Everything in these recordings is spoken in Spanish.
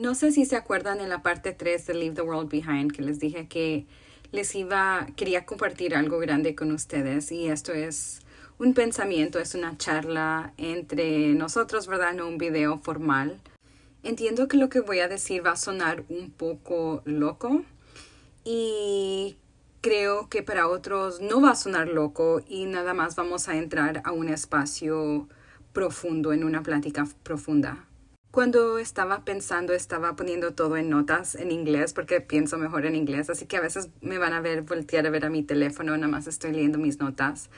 No sé si se acuerdan en la parte 3 de Leave the World Behind que les dije que les iba, quería compartir algo grande con ustedes y esto es un pensamiento, es una charla entre nosotros, ¿verdad? No un video formal. Entiendo que lo que voy a decir va a sonar un poco loco y creo que para otros no va a sonar loco y nada más vamos a entrar a un espacio profundo, en una plática profunda. Cuando estaba pensando, estaba poniendo todo en notas en inglés porque pienso mejor en inglés, así que a veces me van a ver voltear a ver a mi teléfono, nada más estoy leyendo mis notas.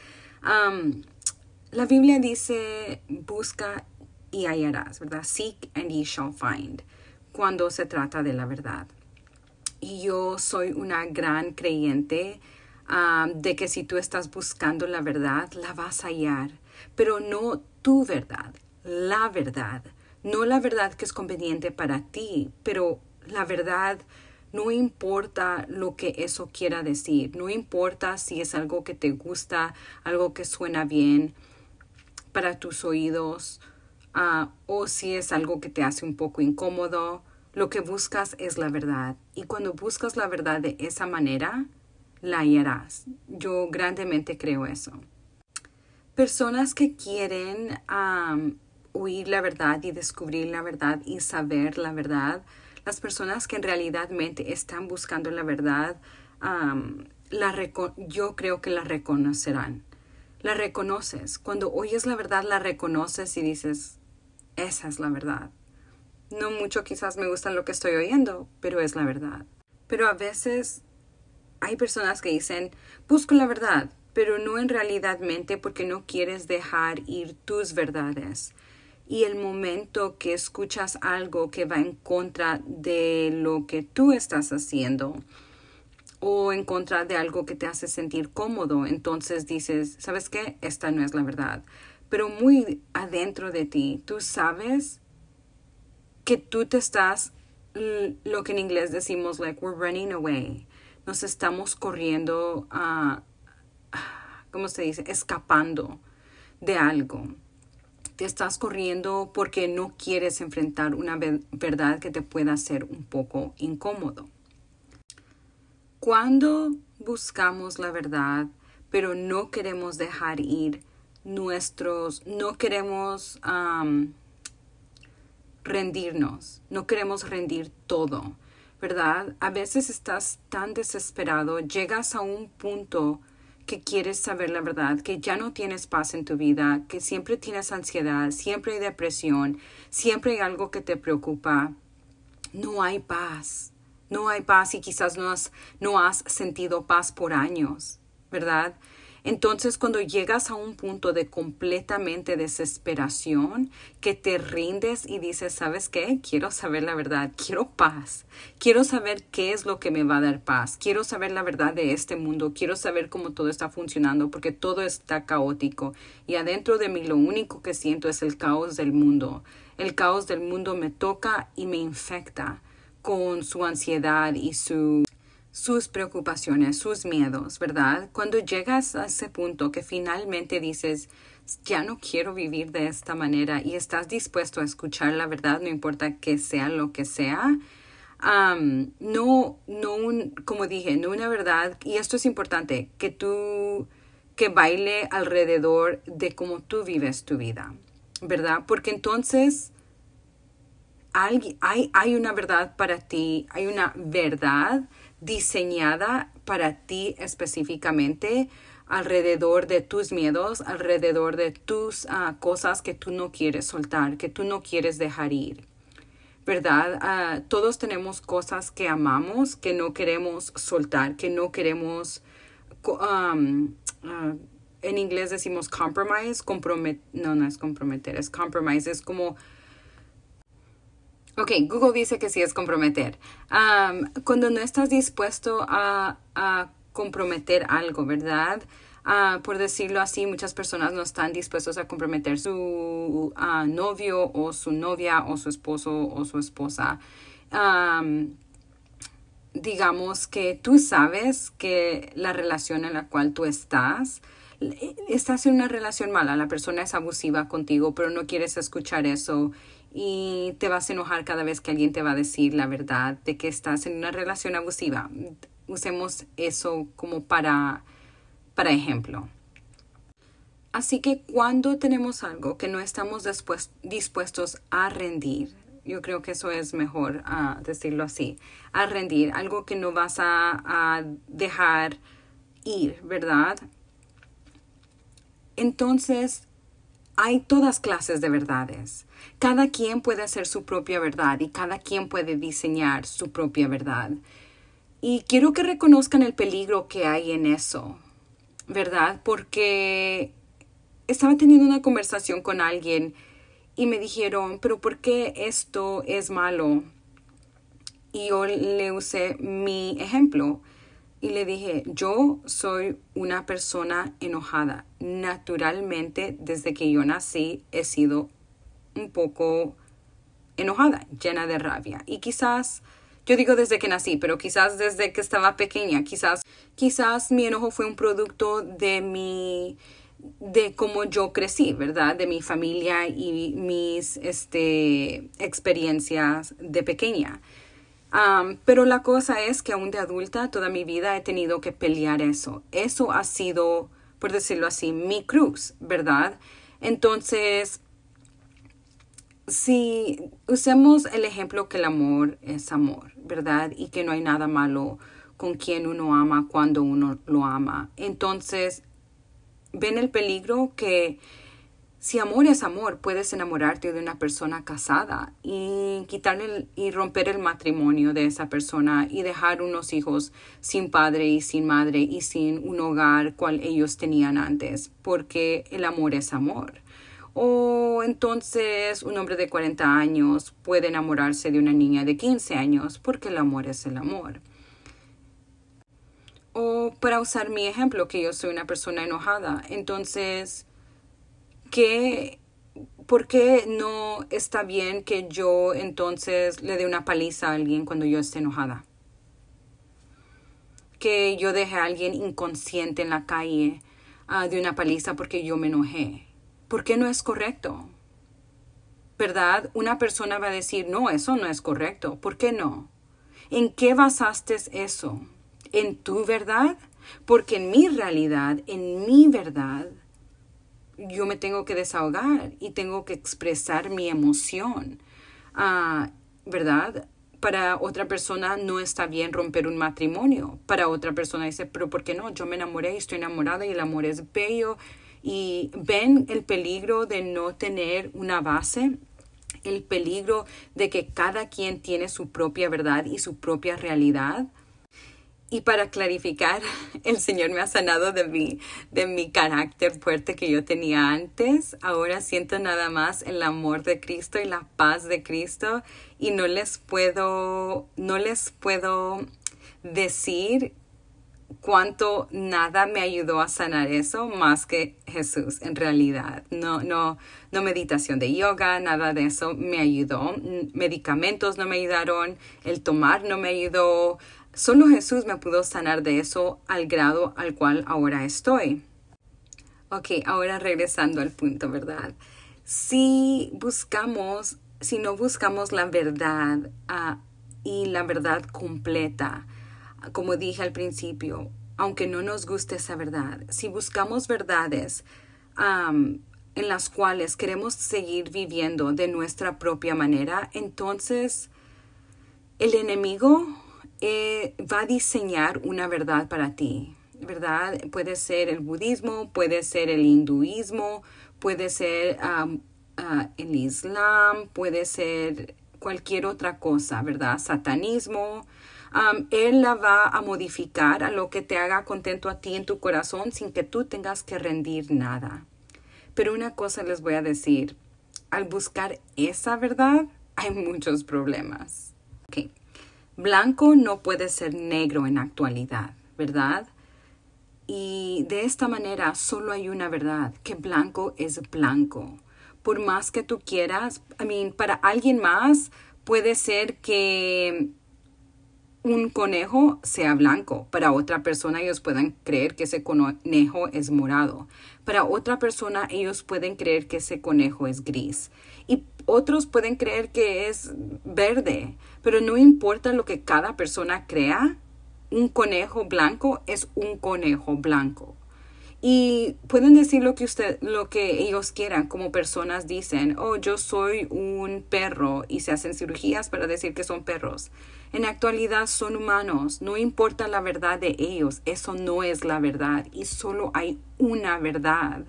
la Biblia dice, busca y hallarás, ¿verdad? Seek and ye shall find, cuando se trata de la verdad. Y yo soy una gran creyente de que si tú estás buscando la verdad, la vas a hallar, pero no tu verdad, la verdad no la verdad que es conveniente para ti, pero la verdad no importa lo que eso quiera decir, no importa si es algo que te gusta, algo que suena bien para tus oídos, uh, o si es algo que te hace un poco incómodo, lo que buscas es la verdad. Y cuando buscas la verdad de esa manera, la hallarás. Yo grandemente creo eso. Personas que quieren um, oír la verdad y descubrir la verdad y saber la verdad, las personas que en realidad están buscando la verdad, yo creo que la reconocerán. La reconoces. Cuando oyes la verdad, la reconoces y dices, esa es la verdad. No mucho quizás me gusta lo que estoy oyendo, pero es la verdad. Pero a veces hay personas que dicen, busco la verdad, pero no en realidad porque no quieres dejar ir tus verdades y el momento que escuchas algo que va en contra de lo que tú estás haciendo o en contra de algo que te hace sentir cómodo, entonces dices, ¿sabes qué? Esta no es la verdad. Pero muy adentro de ti, tú sabes que tú te estás, lo que en inglés decimos, like, we're running away. Nos estamos corriendo a, ¿cómo se dice? Escapando de algo te estás corriendo porque no quieres enfrentar una verdad que te pueda ser un poco incómodo. Cuando buscamos la verdad, pero no queremos dejar ir nuestros, no queremos rendirnos, no queremos rendir todo, ¿verdad? A veces estás tan desesperado, llegas a un punto que quieres saber la verdad, que ya no tienes paz en tu vida, que siempre tienes ansiedad, siempre hay depresión, siempre hay algo que te preocupa, no hay paz. No hay paz y quizás no has, no has sentido paz por años, ¿verdad? Entonces, cuando llegas a un punto de completamente desesperación, que te rindes y dices, ¿sabes qué? Quiero saber la verdad, quiero paz, quiero saber qué es lo que me va a dar paz, quiero saber la verdad de este mundo, quiero saber cómo todo está funcionando, porque todo está caótico y adentro de mí lo único que siento es el caos del mundo. El caos del mundo me toca y me infecta con su ansiedad y su sus preocupaciones, sus miedos, ¿verdad? Cuando llegas a ese punto que finalmente dices, ya no quiero vivir de esta manera y estás dispuesto a escuchar la verdad, no importa que sea lo que sea, no, no un, como dije, no una verdad, y esto es importante, que tú, que baile alrededor de cómo tú vives tu vida, ¿verdad? Porque entonces hay, hay, hay una verdad para ti, hay una verdad diseñada para ti específicamente alrededor de tus miedos, alrededor de tus ah, cosas que tú no quieres soltar, que tú no quieres dejar ir. ¿Verdad? Ah, todos tenemos cosas que amamos, que no queremos soltar, que no queremos... Ah, en inglés decimos compromise, compromet, no, no es comprometer, es compromise, es como Ok, Google dice que sí es comprometer. cuando no estás dispuesto a, comprometer algo, ¿verdad? Ah, por decirlo así, muchas personas no están dispuestos a comprometer su ah, novio o su novia o su esposo o su esposa. digamos que tú sabes que la relación en la cual tú estás, estás en una relación mala, la persona es abusiva contigo, pero no quieres escuchar eso y te vas a enojar cada vez que alguien te va a decir la verdad de que estás en una relación abusiva. Usemos eso como para, para ejemplo. Así que cuando tenemos algo que no estamos dispuestos a rendir, yo creo que eso es mejor uh, decirlo así, a rendir, algo que no vas a, a dejar ir, ¿verdad? Entonces, hay todas clases de verdades. Cada quien puede hacer su propia verdad y cada quien puede diseñar su propia verdad. Y quiero que reconozcan el peligro que hay en eso, ¿verdad? Porque estaba teniendo una conversación con alguien y me dijeron, pero ¿por qué esto es malo? Y yo le usé mi ejemplo y le dije, yo soy una persona enojada. Naturalmente, desde que yo nací, he sido un poco enojada, llena de rabia. Y quizás, yo digo desde que nací, pero quizás desde que estaba pequeña, quizás, quizás mi enojo fue un producto de mi, de cómo yo crecí, ¿verdad? De mi familia y mis, este, experiencias de pequeña pero la cosa es que aún de adulta, toda mi vida he tenido que pelear eso. Eso ha sido, por decirlo así, mi cruz, ¿verdad? Entonces, si usemos el ejemplo que el amor es amor, ¿verdad? Y que no hay nada malo con quien uno ama cuando uno lo ama. Entonces, ven el peligro que si amor es amor, puedes enamorarte de una persona casada y quitarle y romper el matrimonio de esa persona y dejar unos hijos sin padre y sin madre y sin un hogar cual ellos tenían antes, porque el amor es amor. O entonces un hombre de 40 años puede enamorarse de una niña de 15 años porque el amor es el amor. O para usar mi ejemplo, que yo soy una persona enojada, entonces ¿qué, ¿por qué no está bien que yo entonces le dé una paliza a alguien cuando yo esté enojada? Que yo deje a alguien inconsciente en la calle uh, de una paliza porque yo me enojé. ¿Por qué no es correcto? ¿Verdad? Una persona va a decir, no, eso no es correcto. ¿Por qué no? ¿En qué basaste eso? ¿En tu verdad? Porque en mi realidad, en mi verdad, yo me tengo que desahogar y tengo que expresar mi emoción, ah, ¿verdad? Para otra persona no está bien romper un matrimonio. Para otra persona dice, pero ¿por qué no? Yo me enamoré y estoy enamorada y el amor es bello. Y ven el peligro de no tener una base, el peligro de que cada quien tiene su propia verdad y su propia realidad. Y para clarificar, el Señor me ha sanado de mi, de mi carácter fuerte que yo tenía antes. Ahora siento nada más el amor de Cristo y la paz de Cristo y no les puedo, no les puedo decir cuánto nada me ayudó a sanar eso más que Jesús en realidad. No, no, no meditación de yoga, nada de eso me ayudó. Medicamentos no me ayudaron, el tomar no me ayudó, Solo Jesús me pudo sanar de eso al grado al cual ahora estoy. Ok, ahora regresando al punto, ¿verdad? Si buscamos, si no buscamos la verdad uh, y la verdad completa, como dije al principio, aunque no nos guste esa verdad, si buscamos verdades en las cuales queremos seguir viviendo de nuestra propia manera, entonces el enemigo eh, va a diseñar una verdad para ti, ¿verdad? Puede ser el budismo, puede ser el hinduismo, puede ser ah, el islam, puede ser cualquier otra cosa, ¿verdad? Satanismo. él la va a modificar a lo que te haga contento a ti en tu corazón sin que tú tengas que rendir nada. Pero una cosa les voy a decir, al buscar esa verdad hay muchos problemas. Okay. Blanco no puede ser negro en actualidad, ¿verdad? Y de esta manera solo hay una verdad, que blanco es blanco. Por más que tú quieras, I mean, para alguien más puede ser que un conejo sea blanco. Para otra persona ellos pueden creer que ese conejo es morado. Para otra persona ellos pueden creer que ese conejo es gris. Y otros pueden creer que es verde, pero no importa lo que cada persona crea, un conejo blanco es un conejo blanco. Y pueden decir lo que usted, lo que ellos quieran, como personas dicen, oh, yo soy un perro y se hacen cirugías para decir que son perros. En actualidad son humanos, no importa la verdad de ellos, eso no es la verdad y solo hay una verdad.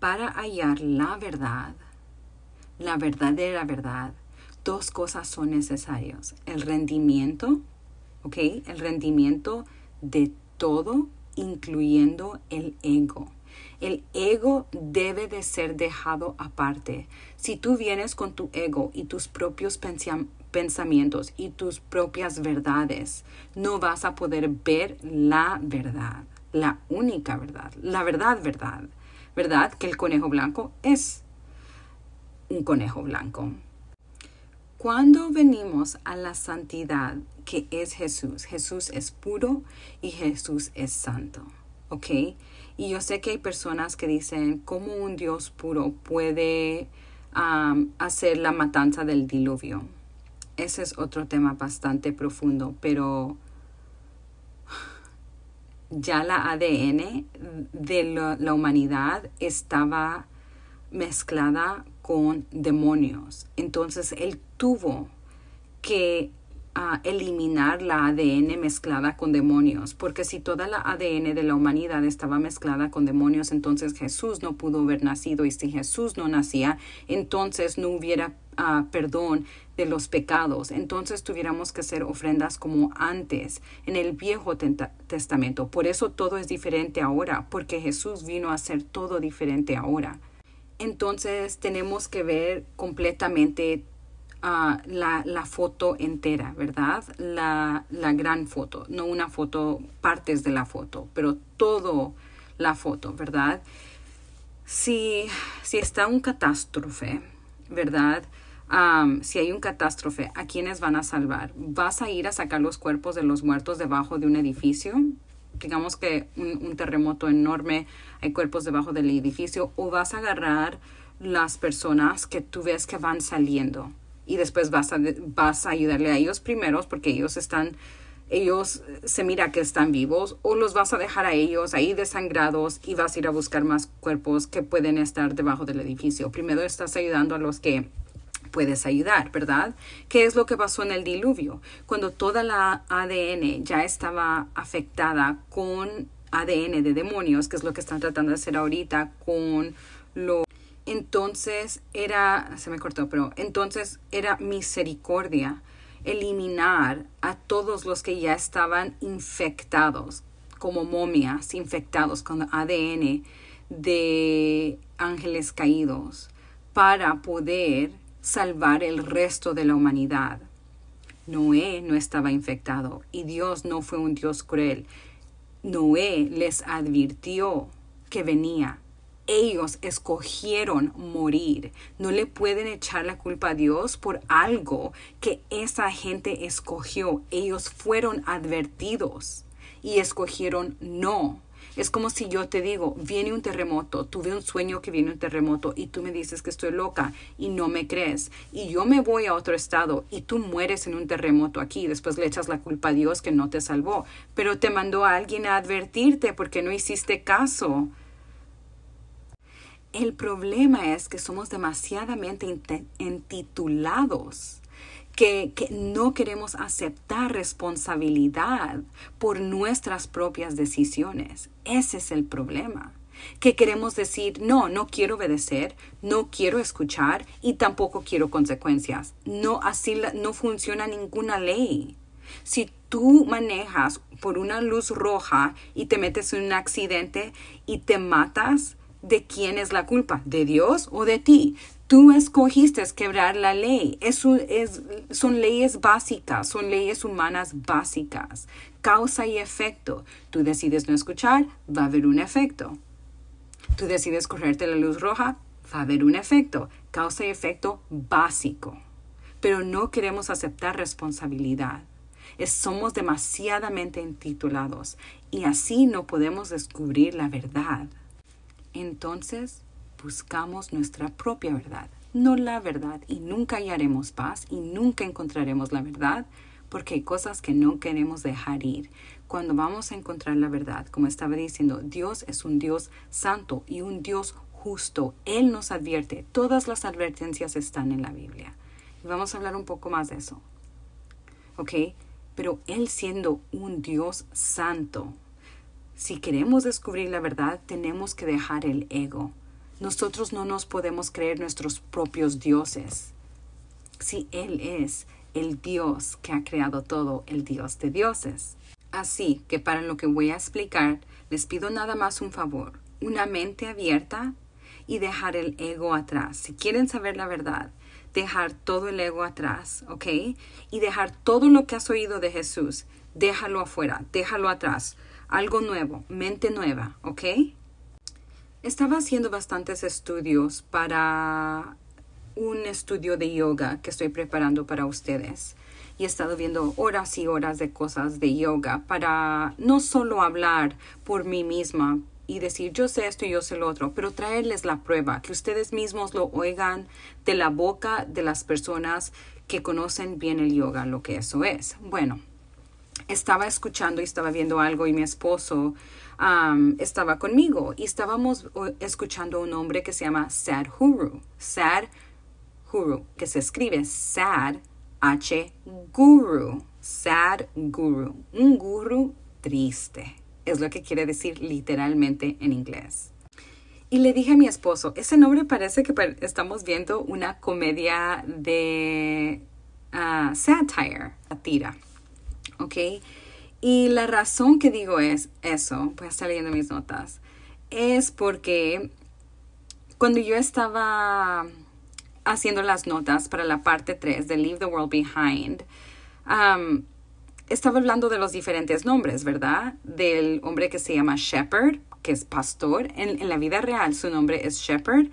Para hallar la verdad, la verdadera verdad, dos cosas son necesarias. El rendimiento, ¿ok? El rendimiento de todo incluyendo el ego. El ego debe de ser dejado aparte. Si tú vienes con tu ego y tus propios pensamientos y tus propias verdades, no vas a poder ver la verdad, la única verdad, la verdad, verdad. ¿Verdad? Que el conejo blanco es un conejo blanco. Cuando venimos a la santidad es Jesús, Jesús es puro y Jesús es santo, ¿ok? Y yo sé que hay personas que dicen, ¿cómo un Dios puro puede hacer la matanza del diluvio? Ese es otro tema bastante profundo, pero ya la ADN de la humanidad estaba mezclada con demonios. Entonces él tuvo que eliminar la ADN mezclada con demonios, porque si toda la ADN de la humanidad estaba mezclada con demonios, entonces Jesús no pudo haber nacido y si Jesús no nacía, entonces no hubiera ah, perdón de los pecados. Entonces tuviéramos que hacer ofrendas como antes en el Viejo Testamento. Por eso todo es diferente ahora, porque Jesús vino a hacer todo diferente ahora entonces tenemos que ver completamente ah, la, foto entera, ¿verdad? La, gran foto, no una foto, partes de la foto, pero todo la foto, ¿verdad? Si, si está un catástrofe, ¿verdad? si hay un catástrofe, ¿a quiénes van a salvar? ¿Vas a ir a sacar los cuerpos de los muertos debajo de un edificio? digamos que un, terremoto enorme, hay cuerpos debajo del edificio, o vas a agarrar las personas que tú ves que van saliendo y después vas a, vas a ayudarle a ellos primeros porque ellos están, ellos se mira que están vivos, o los vas a dejar a ellos ahí desangrados y vas a ir a buscar más cuerpos que pueden estar debajo del edificio. Primero estás ayudando a los que puedes ayudar, ¿verdad? ¿Qué es lo que pasó en el diluvio? Cuando toda la ADN ya estaba afectada con ADN de demonios, que es lo que están tratando de hacer ahorita con lo... Entonces era, se me cortó, pero entonces era misericordia eliminar a todos los que ya estaban infectados, como momias, infectados con ADN de ángeles caídos, para poder salvar el resto de la humanidad. Noé no estaba infectado y Dios no fue un Dios cruel. Noé les advirtió que venía. Ellos escogieron morir. No le pueden echar la culpa a Dios por algo que esa gente escogió. Ellos fueron advertidos y escogieron no. Es como si yo te digo, viene un terremoto, tuve un sueño que viene un terremoto y tú me dices que estoy loca y no me crees. Y yo me voy a otro estado y tú mueres en un terremoto aquí. Después le echas la culpa a Dios que no te salvó. Pero te mandó a alguien a advertirte porque no hiciste caso. El problema es que somos demasiadamente entitulados que, no queremos aceptar responsabilidad por nuestras propias decisiones. Ese es el problema. Que queremos decir, no, no quiero obedecer, no quiero escuchar y tampoco quiero consecuencias. No, así no funciona ninguna ley. Si tú manejas por una luz roja y te metes en un accidente y te matas, ¿de quién es la culpa? ¿De Dios o de ti? Tú escogiste quebrar la ley. Es, son leyes básicas, son leyes humanas básicas. Causa y efecto. Tú decides no escuchar, va a haber un efecto. Tú decides correrte la luz roja, va a haber un efecto. Causa y efecto básico. Pero no queremos aceptar responsabilidad. somos demasiadamente intitulados y así no podemos descubrir la verdad. Entonces, buscamos nuestra propia verdad. no la verdad. Y nunca hallaremos paz y nunca encontraremos la verdad porque hay cosas que no queremos dejar ir. Cuando vamos a encontrar la verdad, como estaba diciendo, Dios es un Dios santo y un Dios justo. Él nos advierte. Todas las advertencias están en la Biblia. Vamos a hablar un poco más de eso. ¿Ok? Pero Él siendo un Dios santo, si queremos descubrir la verdad, tenemos que dejar el ego. Nosotros no nos podemos creer nuestros propios dioses. Si Él es el Dios que ha creado todo, el Dios de dioses. Así que para lo que voy a explicar, les pido nada más un favor, una mente abierta y dejar el ego atrás. Si quieren saber la verdad, dejar todo el ego atrás, ¿ok? Y dejar todo lo que has oído de Jesús, déjalo afuera, déjalo atrás. Algo nuevo, mente nueva, ¿ok? Estaba haciendo bastantes estudios para un estudio de yoga que estoy preparando para ustedes. Y he estado viendo horas y horas de cosas de yoga para no solo hablar por mí misma, y decir yo sé esto y yo sé lo otro, pero traerles la prueba, que ustedes mismos lo oigan de la boca de las personas que conocen bien el yoga, lo que eso es. Bueno, estaba escuchando y estaba viendo algo y mi esposo estaba conmigo y estábamos escuchando un hombre que se llama Sadhguru. Sadhguru, que se escribe Sad H Guru. Sad Guru. Un guru triste es lo que quiere decir literalmente en inglés. Y le dije a mi esposo, ese nombre parece que estamos viendo una comedia de uh, satire, tira, ¿ok? Y la razón que digo es eso, voy a estar leyendo mis notas, es porque cuando yo estaba haciendo las notas para la parte 3 de Leave the World Behind, um, estaba hablando de los diferentes nombres, ¿verdad? Del hombre que se llama Shepherd, que es pastor. En, la vida real su nombre es Shepherd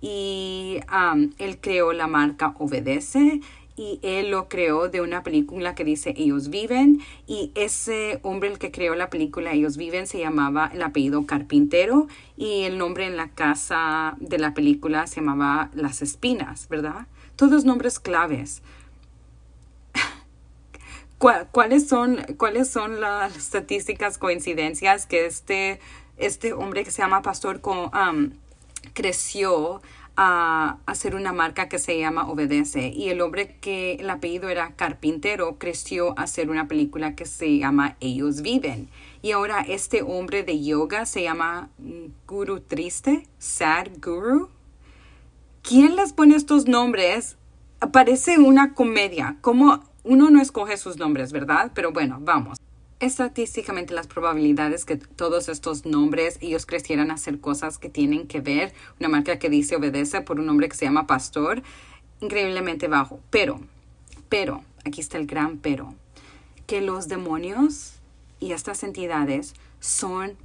y um, él creó la marca Obedece y él lo creó de una película que dice Ellos viven y ese hombre el que creó la película Ellos viven se llamaba el apellido Carpintero y el nombre en la casa de la película se llamaba Las Espinas, ¿verdad? Todos nombres claves. ¿Cuáles son, ¿Cuáles son las estadísticas, coincidencias que este, este hombre que se llama Pastor creció a hacer una marca que se llama Obedece y el hombre que el apellido era Carpintero creció a hacer una película que se llama Ellos Viven y ahora este hombre de yoga se llama Guru Triste, Sad Guru. ¿Quién les pone estos nombres? Parece una comedia. ¿Cómo uno no escoge sus nombres, ¿verdad? Pero bueno, vamos. Estadísticamente las probabilidades que todos estos nombres ellos crecieran a hacer cosas que tienen que ver, una marca que dice obedece por un hombre que se llama pastor, increíblemente bajo. Pero, pero, aquí está el gran pero, que los demonios y estas entidades son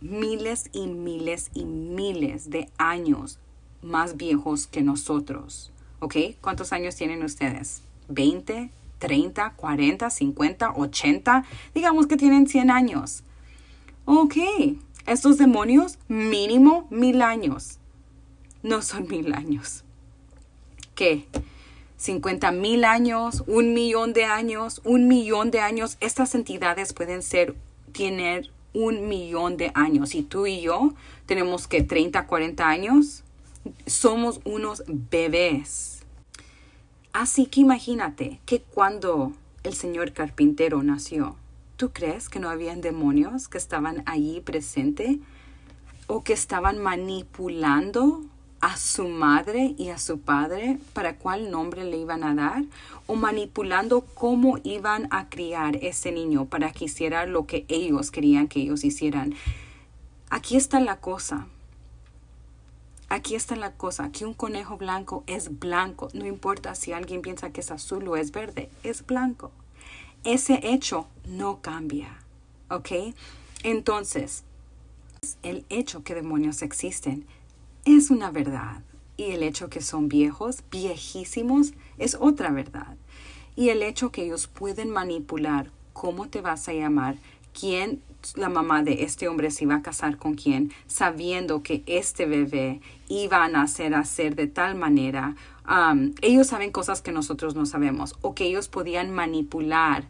miles y miles y miles de años más viejos que nosotros. ¿Ok? ¿Cuántos años tienen ustedes? 20, 30, 40, 50, 80, digamos que tienen 100 años. Ok, estos demonios mínimo mil años. No son mil años. ¿Qué? 50 mil años, un millón de años, un millón de años. Estas entidades pueden ser, tener un millón de años. Y tú y yo tenemos que 30, 40 años. Somos unos bebés. Así que imagínate que cuando el señor carpintero nació, ¿tú crees que no habían demonios que estaban allí presentes o que estaban manipulando a su madre y a su padre para cuál nombre le iban a dar o manipulando cómo iban a criar ese niño para que hiciera lo que ellos querían que ellos hicieran. Aquí está la cosa. Aquí está la cosa, que un conejo blanco es blanco, no importa si alguien piensa que es azul o es verde, es blanco. Ese hecho no cambia, ¿ok? Entonces, el hecho que demonios existen es una verdad y el hecho que son viejos, viejísimos, es otra verdad. Y el hecho que ellos pueden manipular cómo te vas a llamar, quién la mamá de este hombre se iba a casar con quien, sabiendo que este bebé iba a nacer a ser de tal manera. Ellos saben cosas que nosotros no sabemos o que ellos podían manipular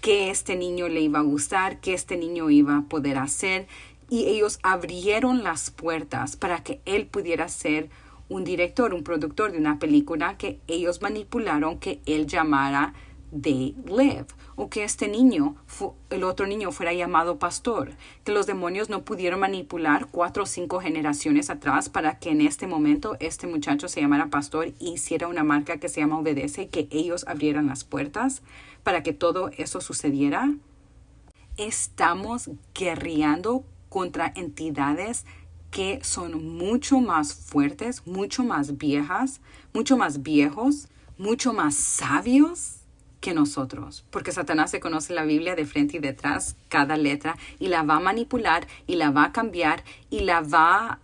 que este niño le iba a gustar, que este niño iba a poder hacer y ellos abrieron las puertas para que él pudiera ser un director, un productor de una película que ellos manipularon que él llamara They Live o que este niño, el otro niño fuera llamado pastor, que los demonios no pudieron manipular cuatro o cinco generaciones atrás para que en este momento este muchacho se llamara pastor y hiciera una marca que se llama Obedece, que ellos abrieran las puertas para que todo eso sucediera. Estamos guerreando contra entidades que son mucho más fuertes, mucho más viejas, mucho más viejos, mucho más sabios que nosotros, porque Satanás se conoce la Biblia de frente y detrás, cada letra, y la va a manipular, y la va a cambiar, y la va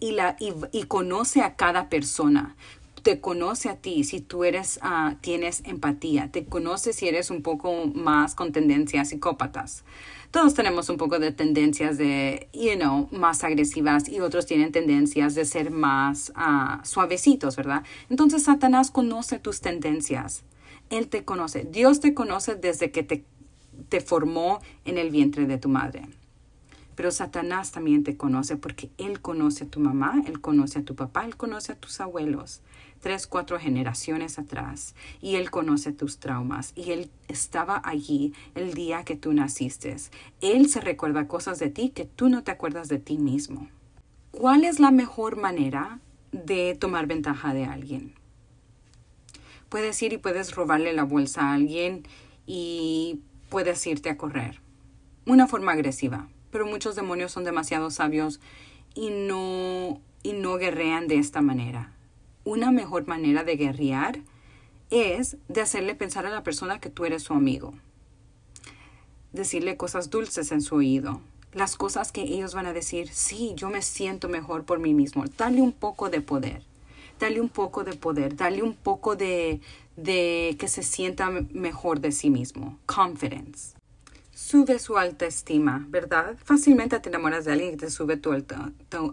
y, la, y, conoce a cada persona. Te conoce a ti si tú eres, uh, tienes empatía. Te conoce si eres un poco más con tendencias psicópatas. Todos tenemos un poco de tendencias de, you know, más agresivas y otros tienen tendencias de ser más uh, suavecitos, ¿verdad? Entonces Satanás conoce tus tendencias él te conoce. Dios te conoce desde que te, formó en el vientre de tu madre. Pero Satanás también te conoce porque Él conoce a tu mamá, Él conoce a tu papá, Él conoce a tus abuelos, tres, cuatro generaciones atrás, y Él conoce tus traumas, y Él estaba allí el día que tú naciste. Él se recuerda cosas de ti que tú no te acuerdas de ti mismo. ¿Cuál es la mejor manera de tomar ventaja de alguien? Puedes ir y puedes robarle la bolsa a alguien y puedes irte a correr. Una forma agresiva, pero muchos demonios son demasiado sabios y no, y no guerrean de esta manera. Una mejor manera de guerrear es de hacerle pensar a la persona que tú eres su amigo. Decirle cosas dulces en su oído. Las cosas que ellos van a decir, sí, yo me siento mejor por mí mismo. Dale un poco de poder dale un poco de poder, dale un poco de, de que se sienta mejor de sí mismo. Confidence. Sube su autoestima, ¿verdad? Fácilmente te enamoras de alguien que te sube tu,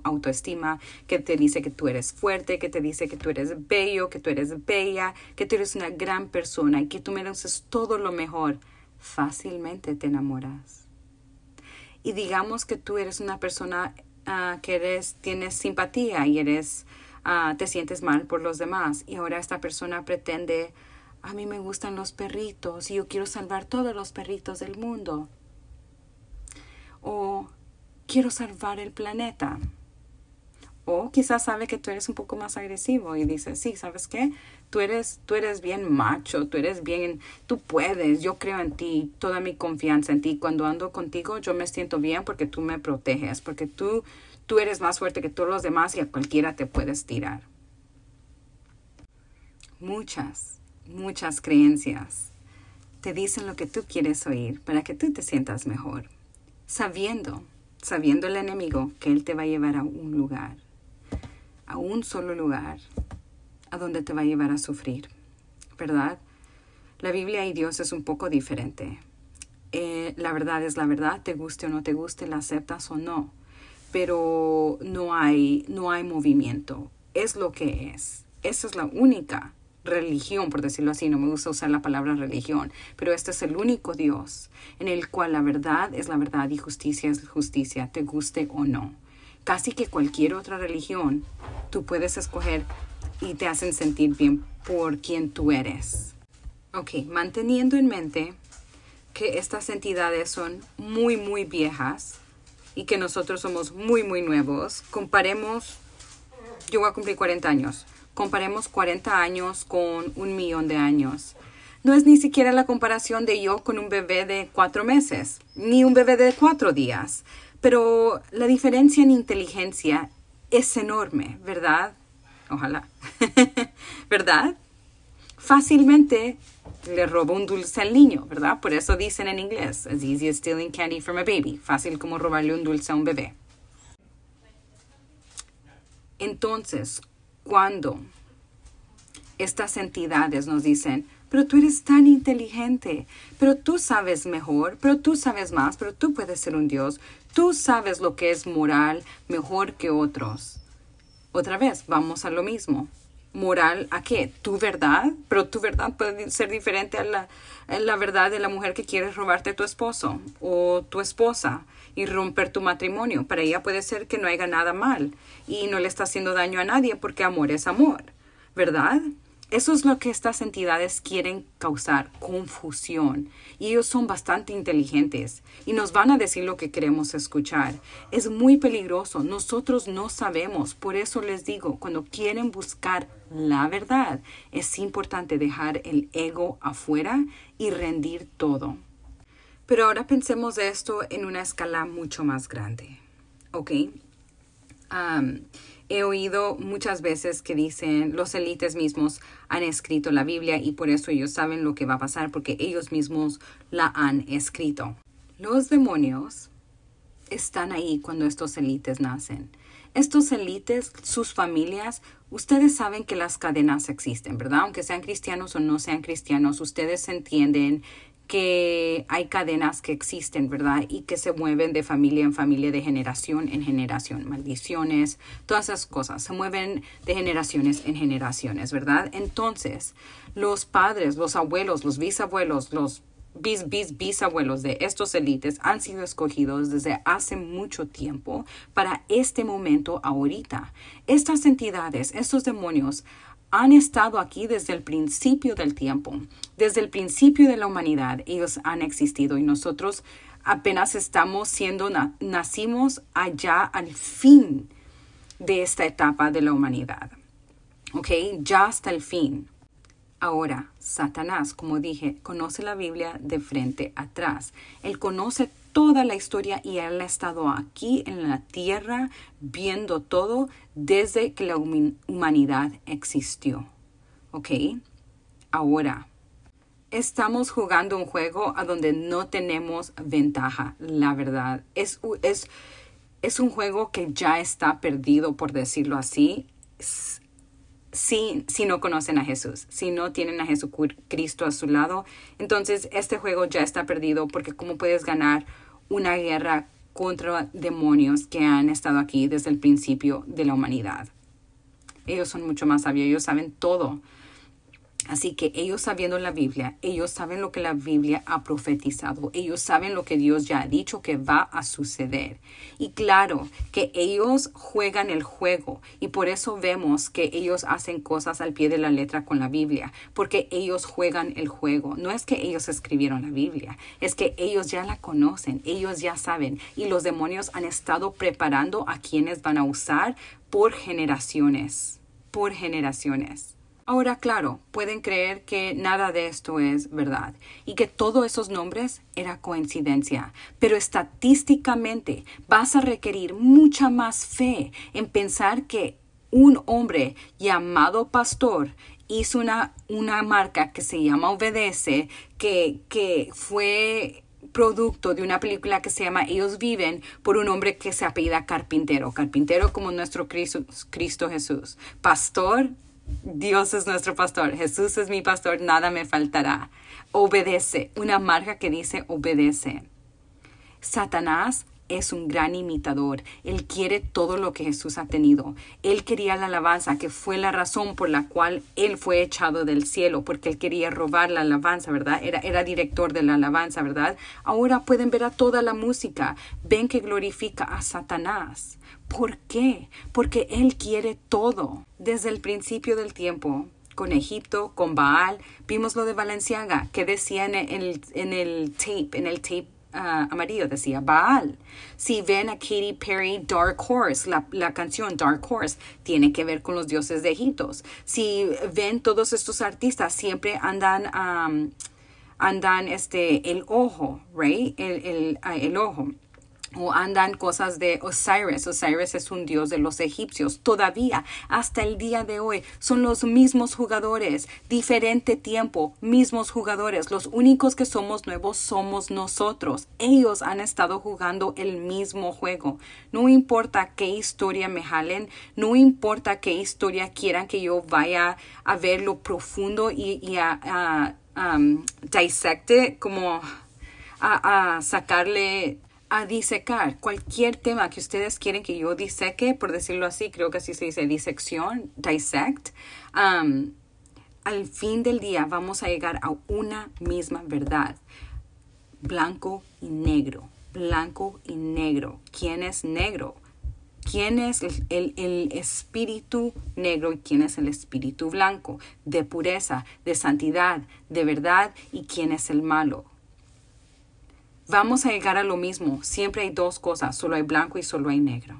autoestima, que te dice que tú eres fuerte, que te dice que tú eres bello, que tú eres bella, que tú eres una gran persona y que tú mereces todo lo mejor. Fácilmente te enamoras. Y digamos que tú eres una persona uh, que eres, tienes simpatía y eres Ah, te sientes mal por los demás y ahora esta persona pretende, a mí me gustan los perritos y yo quiero salvar todos los perritos del mundo. O quiero salvar el planeta. O quizás sabe que tú eres un poco más agresivo y dice, sí, ¿sabes qué? Tú eres, tú eres bien macho, tú eres bien, tú puedes, yo creo en ti, toda mi confianza en ti. Cuando ando contigo yo me siento bien porque tú me proteges, porque tú tú eres más fuerte que todos los demás y a cualquiera te puedes tirar. Muchas, muchas creencias te dicen lo que tú quieres oír para que tú te sientas mejor, sabiendo, sabiendo el enemigo que él te va a llevar a un lugar, a un solo lugar, a donde te va a llevar a sufrir, ¿verdad? La Biblia y Dios es un poco diferente. Eh, la verdad es la verdad, te guste o no te guste, la aceptas o no pero no hay, no hay movimiento. Es lo que es. Esa es la única religión, por decirlo así, no me gusta usar la palabra religión, pero este es el único Dios en el cual la verdad es la verdad y justicia es justicia, te guste o no. Casi que cualquier otra religión tú puedes escoger y te hacen sentir bien por quien tú eres. Ok, manteniendo en mente que estas entidades son muy, muy viejas, y que nosotros somos muy, muy nuevos, comparemos, yo voy a cumplir 40 años, comparemos 40 años con un millón de años. No es ni siquiera la comparación de yo con un bebé de cuatro meses, ni un bebé de cuatro días, pero la diferencia en inteligencia es enorme, ¿verdad? Ojalá, ¿verdad? Fácilmente le roba un dulce al niño, ¿verdad? Por eso dicen en inglés, as easy as stealing candy from a baby, fácil como robarle un dulce a un bebé. Entonces, cuando estas entidades nos dicen, pero tú eres tan inteligente, pero tú sabes mejor, pero tú sabes más, pero tú puedes ser un Dios, tú sabes lo que es moral mejor que otros. Otra vez, vamos a lo mismo. ¿Moral a qué? ¿Tu verdad? Pero tu verdad puede ser diferente a la, la verdad de la mujer que quiere robarte a tu esposo o tu esposa y romper tu matrimonio. Para ella puede ser que no haya nada mal y no le está haciendo daño a nadie porque amor es amor, ¿verdad? Eso es lo que estas entidades quieren causar, confusión. Y ellos son bastante inteligentes y nos van a decir lo que queremos escuchar. Es muy peligroso. Nosotros no sabemos. Por eso les digo, cuando quieren buscar la verdad, es importante dejar el ego afuera y rendir todo. Pero ahora pensemos esto en una escala mucho más grande. ¿Ok? He oído muchas veces que dicen los élites mismos han escrito la Biblia y por eso ellos saben lo que va a pasar porque ellos mismos la han escrito. Los demonios están ahí cuando estos élites nacen. Estos élites, sus familias, ustedes saben que las cadenas existen, ¿verdad? Aunque sean cristianos o no sean cristianos, ustedes entienden que hay cadenas que existen, ¿verdad? Y que se mueven de familia en familia, de generación en generación, maldiciones, todas esas cosas, se mueven de generaciones en generaciones, ¿verdad? Entonces, los padres, los abuelos, los bisabuelos, los bis, bis, bisabuelos de estos élites han sido escogidos desde hace mucho tiempo para este momento ahorita. Estas entidades, estos demonios, han estado aquí desde el principio del tiempo, desde el principio de la humanidad. Ellos han existido y nosotros apenas estamos siendo, nacimos allá al fin de esta etapa de la humanidad. ¿Ok? Ya hasta el fin. Ahora, Satanás, como dije, conoce la Biblia de frente atrás. Él conoce toda la historia y él ha estado aquí en la tierra viendo todo desde que la humanidad existió. ¿Ok? Ahora, estamos jugando un juego a donde no tenemos ventaja, la verdad. Es, es, es un juego que ya está perdido, por decirlo así si, si no conocen a Jesús, si no tienen a Jesucristo a su lado, entonces este juego ya está perdido porque cómo puedes ganar una guerra contra demonios que han estado aquí desde el principio de la humanidad. Ellos son mucho más sabios, ellos saben todo Así que ellos sabiendo la Biblia, ellos saben lo que la Biblia ha profetizado, ellos saben lo que Dios ya ha dicho que va a suceder. Y claro que ellos juegan el juego y por eso vemos que ellos hacen cosas al pie de la letra con la Biblia, porque ellos juegan el juego. No es que ellos escribieron la Biblia, es que ellos ya la conocen, ellos ya saben y los demonios han estado preparando a quienes van a usar por generaciones, por generaciones. Ahora, claro, pueden creer que nada de esto es verdad y que todos esos nombres era coincidencia, pero estadísticamente vas a requerir mucha más fe en pensar que un hombre llamado pastor hizo una, una marca que se llama Obedece, que, que fue producto de una película que se llama Ellos viven por un hombre que se apellida Carpintero. Carpintero como nuestro Cristo, Cristo Jesús. Pastor Dios es nuestro pastor, Jesús es mi pastor, nada me faltará. Obedece, una marca que dice obedece. Satanás es un gran imitador. Él quiere todo lo que Jesús ha tenido. Él quería la alabanza, que fue la razón por la cual Él fue echado del cielo, porque Él quería robar la alabanza, ¿verdad? Era, era director de la alabanza, ¿verdad? Ahora pueden ver a toda la música. Ven que glorifica a Satanás. ¿Por qué? Porque Él quiere todo. Desde el principio del tiempo, con Egipto, con Baal, vimos lo de Valenciaga, que decía en el, en el tape, en el tape uh, amarillo, decía Baal. Si ven a Katy Perry Dark Horse, la, la, canción Dark Horse tiene que ver con los dioses de Egipto. Si ven todos estos artistas, siempre andan, andan este, el ojo, right? El, el, uh, el ojo o andan cosas de Osiris. Osiris es un dios de los egipcios. Todavía, hasta el día de hoy, son los mismos jugadores, diferente tiempo, mismos jugadores. Los únicos que somos nuevos somos nosotros. Ellos han estado jugando el mismo juego. No importa qué historia me jalen, no importa qué historia quieran que yo vaya a ver lo profundo y, a, um, dissecte, como a, a sacarle a disecar cualquier tema que ustedes quieren que yo diseque, por decirlo así, creo que así se dice disección, dissect. Um, al fin del día vamos a llegar a una misma verdad, blanco y negro, blanco y negro. ¿Quién es negro? ¿Quién es el, el, espíritu negro y quién es el espíritu blanco? De pureza, de santidad, de verdad y quién es el malo Vamos a llegar a lo mismo. Siempre hay dos cosas, solo hay blanco y solo hay negro.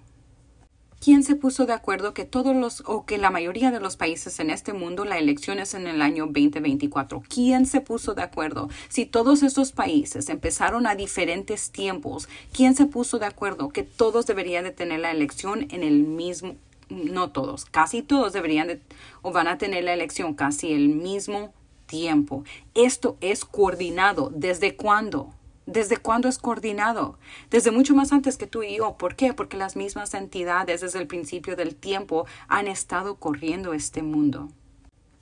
¿Quién se puso de acuerdo que todos los o que la mayoría de los países en este mundo la elección es en el año 2024? ¿Quién se puso de acuerdo? Si todos estos países empezaron a diferentes tiempos, ¿quién se puso de acuerdo que todos deberían de tener la elección en el mismo no todos, casi todos deberían de o van a tener la elección casi el mismo tiempo. Esto es coordinado. ¿Desde cuándo? ¿Desde cuándo es coordinado? Desde mucho más antes que tú y yo. ¿Por qué? Porque las mismas entidades desde el principio del tiempo han estado corriendo este mundo.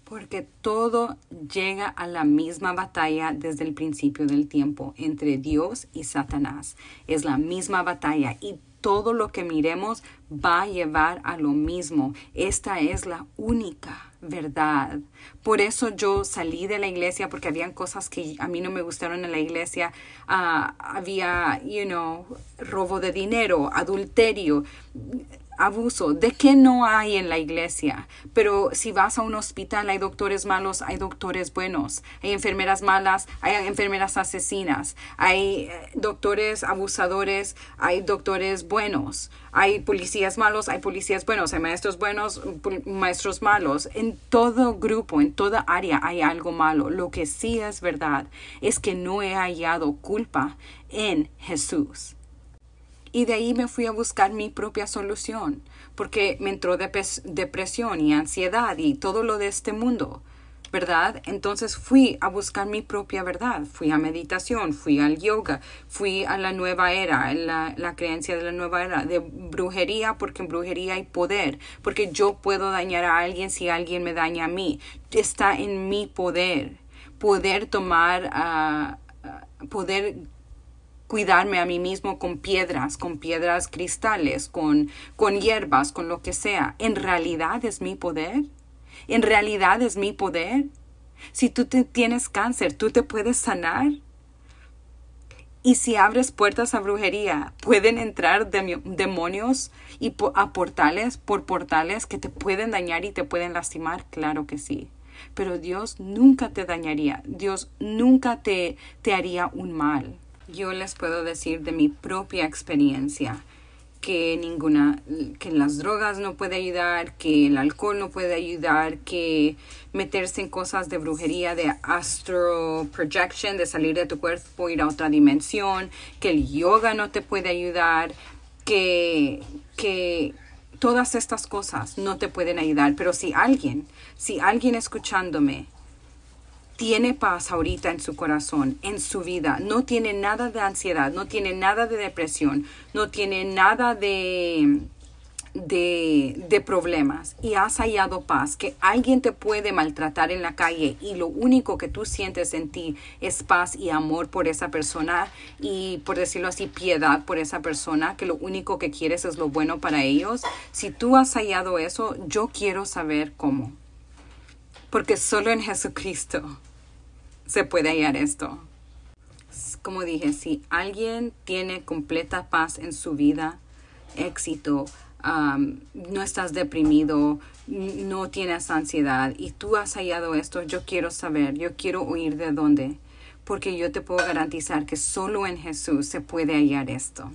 Porque todo llega a la misma batalla desde el principio del tiempo entre Dios y Satanás. Es la misma batalla y todo lo que miremos va a llevar a lo mismo. Esta es la única verdad. Por eso yo salí de la iglesia porque habían cosas que a mí no me gustaron en la iglesia. Ah, había, you know, robo de dinero, adulterio abuso, de qué no hay en la iglesia. Pero si vas a un hospital hay doctores malos, hay doctores buenos, hay enfermeras malas, hay enfermeras asesinas, hay eh, doctores abusadores, hay doctores buenos, hay policías malos, hay policías buenos, hay maestros buenos, maestros malos. En todo grupo, en toda área hay algo malo. Lo que sí es verdad es que no he hallado culpa en Jesús. Y de ahí me fui a buscar mi propia solución, porque me entró depresión y ansiedad y todo lo de este mundo, ¿verdad? Entonces fui a buscar mi propia verdad, fui a meditación, fui al yoga, fui a la nueva era, la, creencia de la nueva era, de brujería, porque en brujería hay poder, porque yo puedo dañar a alguien si alguien me daña a mí, está en mi poder, poder tomar, uh, poder cuidarme a mí mismo con piedras, con piedras cristales, con, con hierbas, con lo que sea. ¿En realidad es mi poder? ¿En realidad es mi poder? Si tú te tienes cáncer, ¿tú te puedes sanar? Y si abres puertas a brujería, ¿pueden entrar demonios y a portales por portales que te pueden dañar y te pueden lastimar? Claro que sí. Pero Dios nunca te dañaría. Dios nunca te, te haría un mal yo les puedo decir de mi propia experiencia que ninguna, que las drogas no puede ayudar, que el alcohol no puede ayudar, que meterse en cosas de brujería, de astro projection, de salir de tu cuerpo, ir a otra dimensión, que el yoga no te puede ayudar, que, que todas estas cosas no te pueden ayudar. Pero si alguien, si alguien escuchándome tiene paz ahorita en su corazón, en su vida, no tiene nada de ansiedad, no tiene nada de depresión, no tiene nada de, de, de, problemas. Y has hallado paz, que alguien te puede maltratar en la calle y lo único que tú sientes en ti es paz y amor por esa persona y por decirlo así, piedad por esa persona, que lo único que quieres es lo bueno para ellos, si tú has hallado eso, yo quiero saber cómo. Porque solo en Jesucristo se puede hallar esto. Como dije, si alguien tiene completa paz en su vida, éxito, no estás deprimido, no tienes ansiedad y tú has hallado esto, yo quiero saber, yo quiero oír de dónde, porque yo te puedo garantizar que solo en Jesús se puede hallar esto.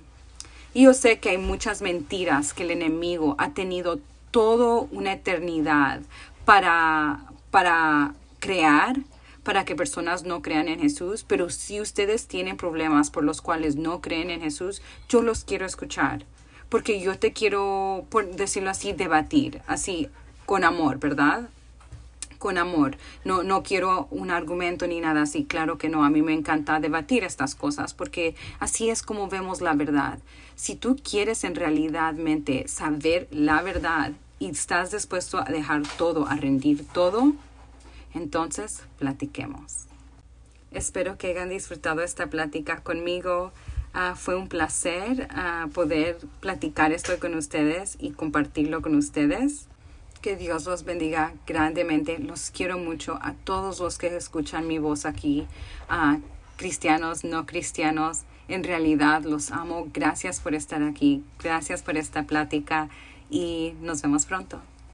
Y yo sé que hay muchas mentiras que el enemigo ha tenido toda una eternidad para, para crear para que personas no crean en Jesús, pero si ustedes tienen problemas por los cuales no creen en Jesús, yo los quiero escuchar, porque yo te quiero, por decirlo así, debatir, así, con amor, ¿verdad? con amor. No, no quiero un argumento ni nada así. Claro que no. A mí me encanta debatir estas cosas porque así es como vemos la verdad. Si tú quieres en realidad saber la verdad y estás dispuesto a dejar todo, a rendir todo, entonces platiquemos. Espero que hayan disfrutado esta plática conmigo. Ah, fue un placer ah, poder platicar esto con ustedes y compartirlo con ustedes. Que Dios los bendiga grandemente. Los quiero mucho a todos los que escuchan mi voz aquí, a cristianos, no cristianos. En realidad los amo. Gracias por estar aquí. Gracias por esta plática y nos vemos pronto.